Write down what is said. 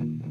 Mm-hmm.